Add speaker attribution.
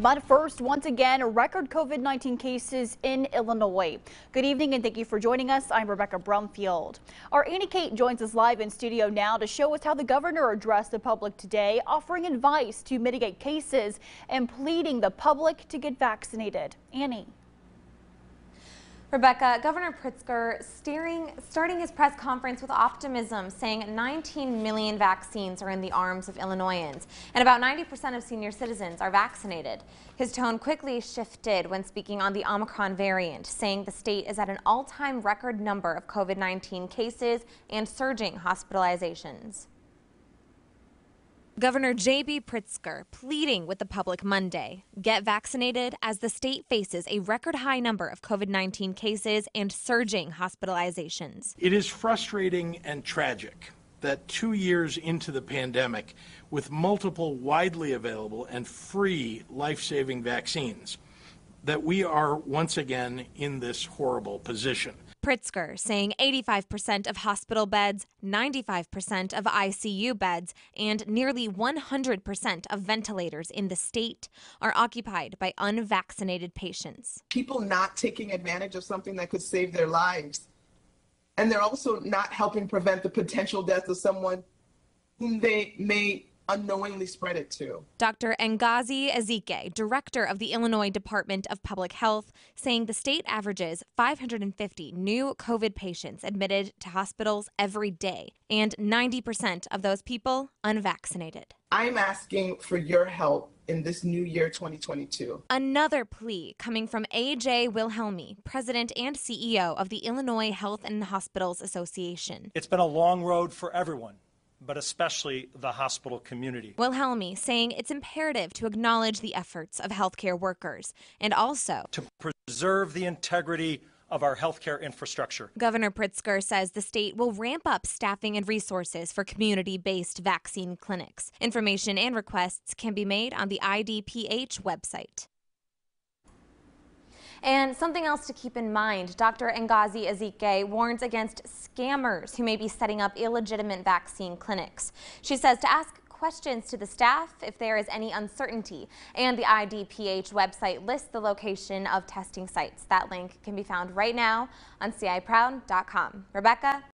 Speaker 1: But first, once again, record COVID 19 cases in Illinois. Good evening and thank you for joining us. I'm Rebecca Brumfield. Our Annie Kate joins us live in studio now to show us how the governor addressed the public today, offering advice to mitigate cases and pleading the public to get vaccinated. Annie.
Speaker 2: Rebecca, Governor Pritzker steering, starting his press conference with optimism, saying 19 million vaccines are in the arms of Illinoisans, and about 90% of senior citizens are vaccinated. His tone quickly shifted when speaking on the Omicron variant, saying the state is at an all-time record number of COVID-19 cases and surging hospitalizations. Governor J.B. Pritzker pleading with the public Monday. Get vaccinated as the state faces a record high number of COVID 19 cases and surging hospitalizations.
Speaker 3: It is frustrating and tragic that two years into the pandemic, with multiple widely available and free life saving vaccines, that we are once again in this horrible position.
Speaker 2: Pritzker saying 85% of hospital beds, 95% of ICU beds, and nearly 100% of ventilators in the state are occupied by unvaccinated patients.
Speaker 4: People not taking advantage of something that could save their lives. And they're also not helping prevent the potential death of someone whom they may unknowingly spread it to.
Speaker 2: Dr. Ngozi Ezike, director of the Illinois Department of Public Health, saying the state averages 550 new COVID patients admitted to hospitals every day, and 90% of those people unvaccinated.
Speaker 4: I'm asking for your help in this new year 2022.
Speaker 2: Another plea coming from AJ Wilhelmi, president and CEO of the Illinois Health and Hospitals Association.
Speaker 5: It's been a long road for everyone but especially the hospital community.
Speaker 2: Wilhelmi saying it's imperative to acknowledge the efforts of healthcare workers and also
Speaker 5: to preserve the integrity of our healthcare infrastructure.
Speaker 2: Governor Pritzker says the state will ramp up staffing and resources for community based vaccine clinics. Information and requests can be made on the IDPH website. And something else to keep in mind, Dr. Ngozi Ezike warns against scammers who may be setting up illegitimate vaccine clinics. She says to ask questions to the staff if there is any uncertainty. And the IDPH website lists the location of testing sites. That link can be found right now on CIProud.com. Rebecca?